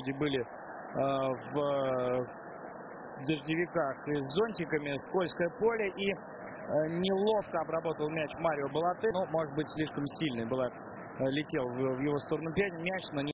Люди были а, э, в дождевиках и с зонтиками, скользкое поле и э, неловко обработал мяч Марио Балаты. Ну, может быть, слишком сильный была, э, летел в, в его сторону мяч, но не